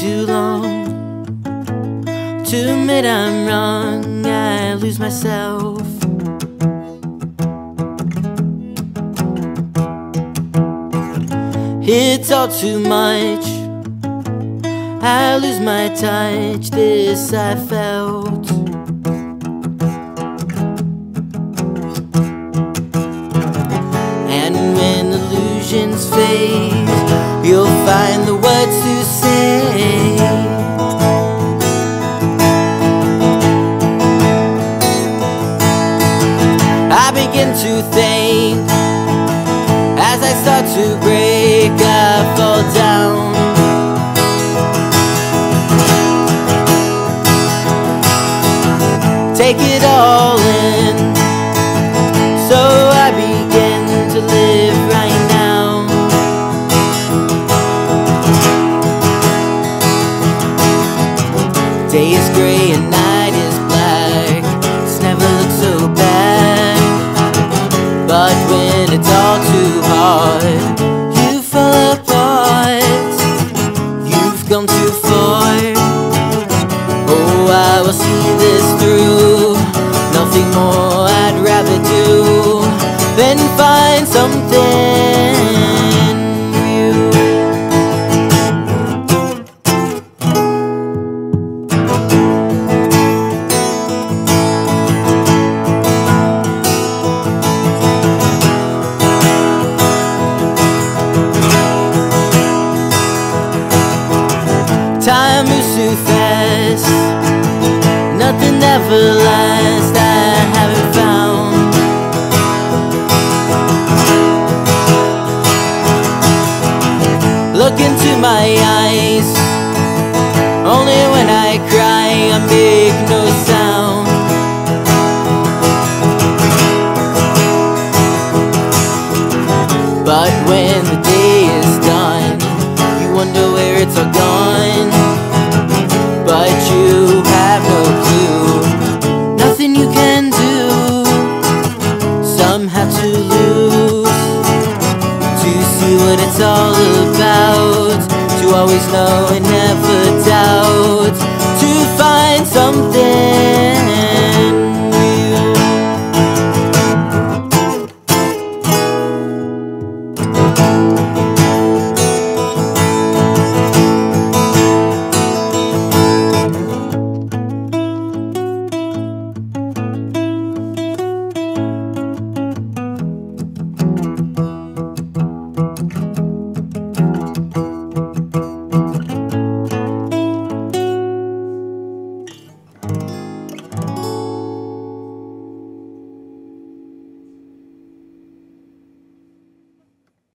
too long to admit I'm wrong. I lose myself. It's all too much. I lose my touch. This I felt. And when illusions fade, you'll find the words to I begin to think as I start to break, I fall down. Take it all in, so I begin to live right now. Day is gray and night when it's all too hard, you fall apart. You've come too far. Oh, I will see this through. Nothing more Look into my eyes. Only when I cry, I make no sound. But when the day is done, you wonder what it's all about. To always know and never doubt.